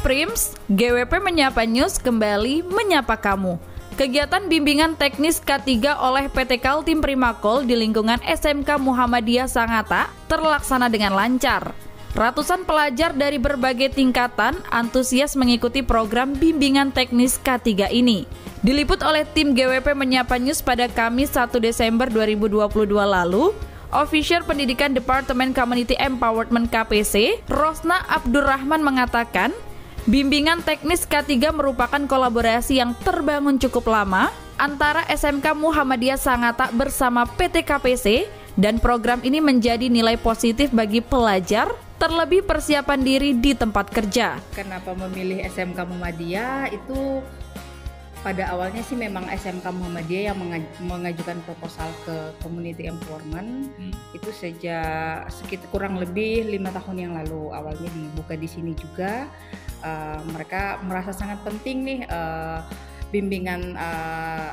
Prims, GWP Menyapa News kembali menyapa kamu. Kegiatan bimbingan teknis K3 oleh PT Kaltim Primakol di lingkungan SMK Muhammadiyah Sangata terlaksana dengan lancar. Ratusan pelajar dari berbagai tingkatan antusias mengikuti program bimbingan teknis K3 ini. Diliput oleh tim GWP Menyapa News pada Kamis 1 Desember 2022 lalu, Official Pendidikan Departemen Community Empowerment KPC, Rosna Abdurrahman mengatakan, bimbingan teknis K3 merupakan kolaborasi yang terbangun cukup lama antara SMK Muhammadiyah Sangata bersama PT KPC dan program ini menjadi nilai positif bagi pelajar terlebih persiapan diri di tempat kerja. Kenapa memilih SMK Muhammadiyah itu pada awalnya sih memang SMK Muhammadiyah yang mengajukan proposal ke community empowerment. Hmm. itu sejak sekitar kurang lebih lima tahun yang lalu. Awalnya dibuka di sini juga. Uh, mereka merasa sangat penting nih uh, bimbingan uh,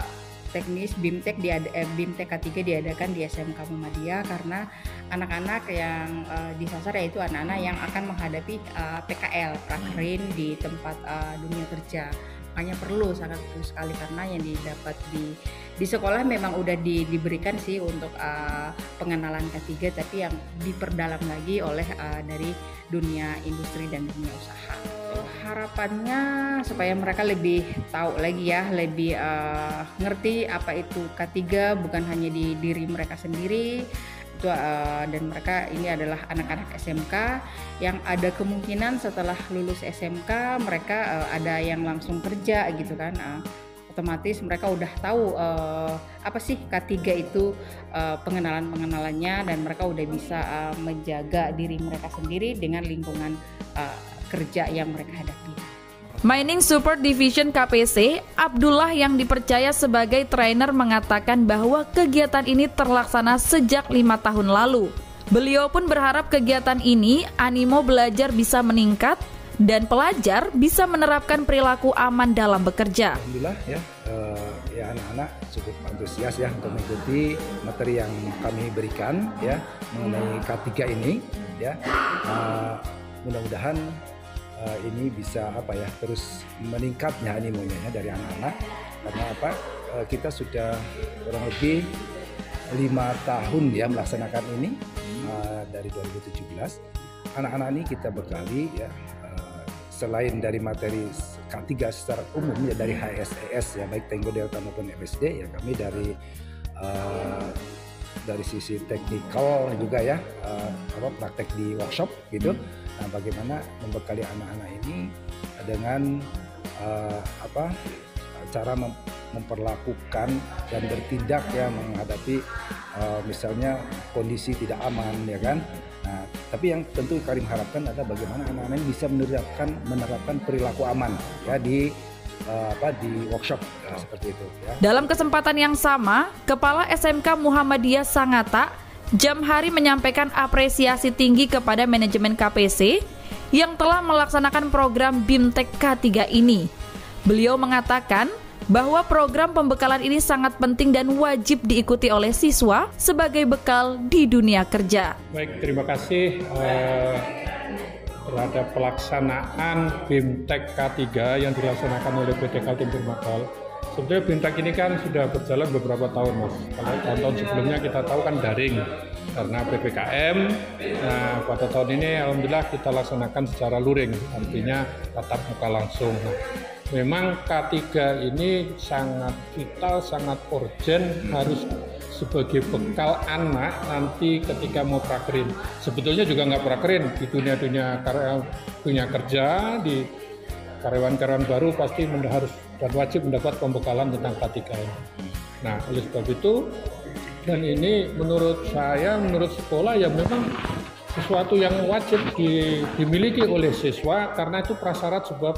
teknis BIMTEK di eh, BIMTEK K3 diadakan di SMK Muhammadiyah karena anak-anak yang uh, disasar yaitu anak-anak yang akan menghadapi uh, PKL prakerin di tempat uh, dunia kerja makanya perlu sangat perlu sekali karena yang didapat di di sekolah memang udah di, diberikan sih untuk uh, pengenalan K3 tapi yang diperdalam lagi oleh uh, dari dunia industri dan dunia usaha. Harapannya supaya mereka lebih tahu lagi ya lebih uh, ngerti apa itu K3 bukan hanya di diri mereka sendiri itu uh, dan mereka ini adalah anak-anak SMK yang ada kemungkinan setelah lulus SMK mereka uh, ada yang langsung kerja gitu kan uh, otomatis mereka udah tahu uh, apa sih K3 itu uh, pengenalan-pengenalannya dan mereka udah bisa uh, menjaga diri mereka sendiri dengan lingkungan uh, kerja yang mereka hadapi. Mining Support Division KPC, Abdullah yang dipercaya sebagai trainer mengatakan bahwa kegiatan ini terlaksana sejak lima tahun lalu. Beliau pun berharap kegiatan ini animo belajar bisa meningkat dan pelajar bisa menerapkan perilaku aman dalam bekerja. Alhamdulillah ya, uh, ya anak-anak cukup antusias ya untuk mengikuti materi yang kami berikan ya mengenai K3 ini ya. Uh, mudah-mudahan uh, ini bisa apa ya terus meningkatnya animonya ya, dari anak-anak. Karena apa? Uh, kita sudah kurang lebih lima tahun ya melaksanakan ini uh, dari 2017 anak-anak ini kita bekali ya selain dari materi K3 secara umum ya dari HSES ya baik Tenggo Delta maupun MSD ya kami dari uh, dari sisi teknikal juga ya uh, apa praktek di workshop gitu nah bagaimana membekali anak-anak ini dengan uh, apa cara mem memperlakukan dan bertindak ya menghadapi uh, misalnya kondisi tidak aman ya kan nah tapi yang tentu Karim harapkan adalah bagaimana anak-anak ini bisa menerapkan menerapkan perilaku aman ya di uh, apa di workshop ya, seperti itu. Ya. Dalam kesempatan yang sama, Kepala SMK Muhammadiyah Sangata Jam Hari menyampaikan apresiasi tinggi kepada manajemen KPC yang telah melaksanakan program BIMTEK K3 ini. Beliau mengatakan bahwa program pembekalan ini sangat penting dan wajib diikuti oleh siswa sebagai bekal di dunia kerja. Baik, terima kasih. Uh terhadap pelaksanaan BIMTEK K3 yang dilaksanakan oleh PT Kaltim Firmakol. Sebenarnya BIMTEK ini kan sudah berjalan beberapa tahun mas. Kalau tahun-tahun sebelumnya kita tahu kan daring karena PPKM. Nah pada tahun ini alhamdulillah kita laksanakan secara luring, artinya tatap muka langsung. Nah, memang K3 ini sangat vital, sangat urgent, harus sebagai bekal anak nanti ketika mau prakerin. Sebetulnya juga nggak prakerin di dunia-dunia dunia kerja, di karyawan-karyawan baru pasti harus dan wajib mendapat pembekalan tentang K3 ini. Nah, oleh sebab itu dan ini menurut saya, menurut sekolah ya memang sesuatu yang wajib di, dimiliki oleh siswa karena itu prasyarat sebuah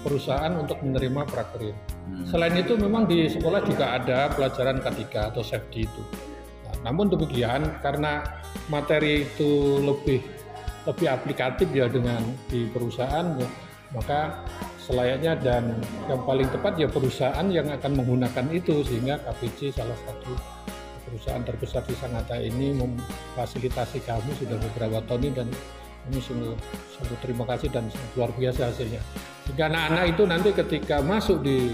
perusahaan untuk menerima prakerin. Hmm. Selain itu memang di sekolah juga ada pelajaran K3 atau safety itu. Nah, namun demikian karena materi itu lebih lebih aplikatif ya dengan di perusahaan ya, maka selayaknya dan yang paling tepat ya perusahaan yang akan menggunakan itu sehingga KPC salah satu perusahaan terbesar di Sangatta ini memfasilitasi kami sudah beberapa tahun ini dan Ini sungguh, sungguh terima kasih dan luar biasa hasilnya. Sehingga anak-anak itu nanti ketika masuk di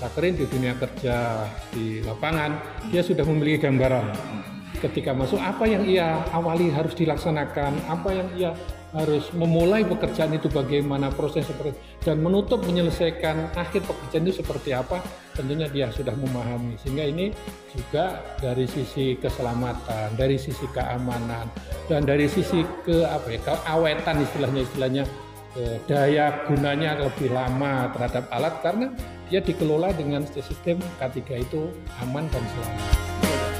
Sakerin di dunia kerja di lapangan, dia sudah memiliki gambaran ketika masuk apa yang ia awali harus dilaksanakan, apa yang ia harus memulai pekerjaan itu? Bagaimana proses seperti dan menutup menyelesaikan akhir pekerjaan itu seperti apa? Tentunya dia sudah memahami. Sehingga ini juga dari sisi keselamatan dari sisi keamanan dan dari sisi ke apa ya keawetan istilahnya istilahnya eh, daya gunanya lebih lama terhadap alat. Karena dia dikelola dengan sistem K3 itu aman dan selamat.